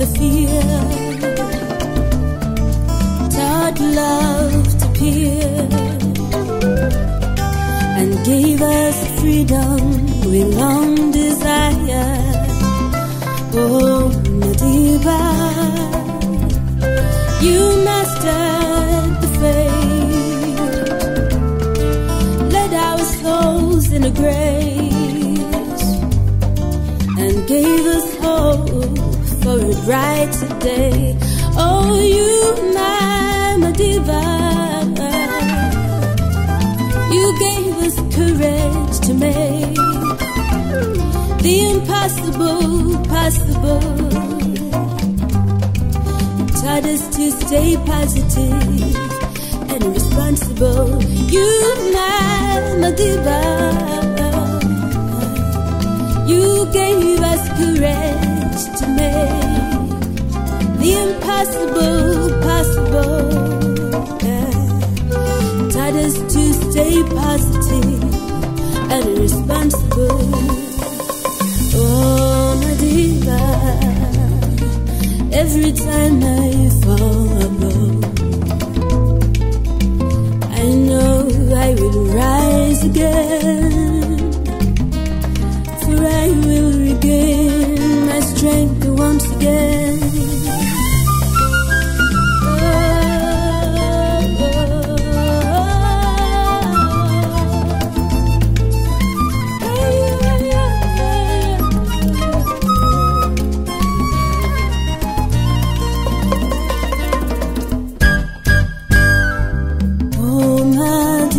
the fear, taught love to peer, and gave us freedom we long desire. Oh, Madiba, you mastered the fate, led our souls in grace, and gave us hope for a brighter day. Oh, you, my Madiba, you gave us courage to make the impossible possible. Taught us to stay positive and responsible. You, my Madiba, you gave us courage to make the impossible possible. Yeah. Taught us to stay positive and responsible. Oh, Madiba, every time I fall,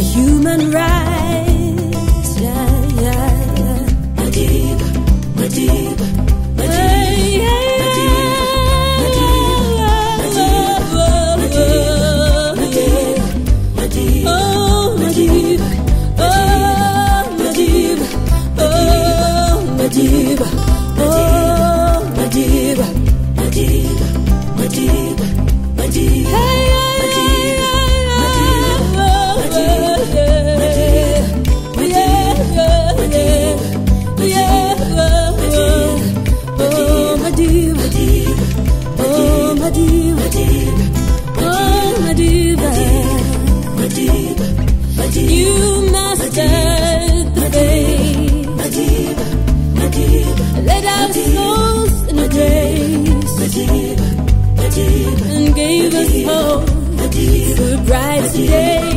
human rights, oh, Madiba, oh, Madiba. You mastered the fate. Led our souls in a and gave us hope. For a bright day.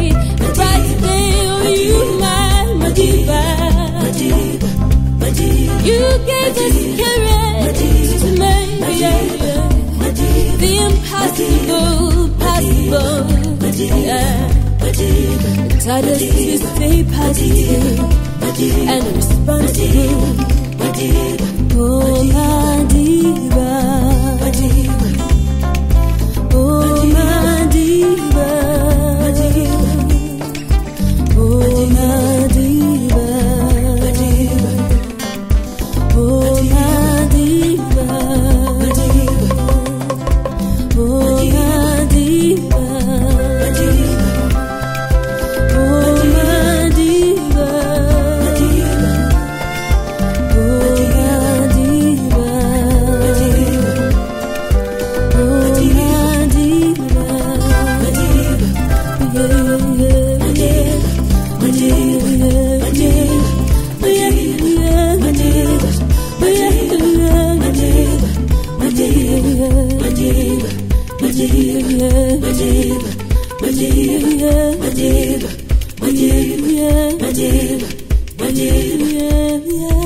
Tirelessly stay positive and responsible. Oh, Madib, Madib, Madib, Madib, Madib, Madib,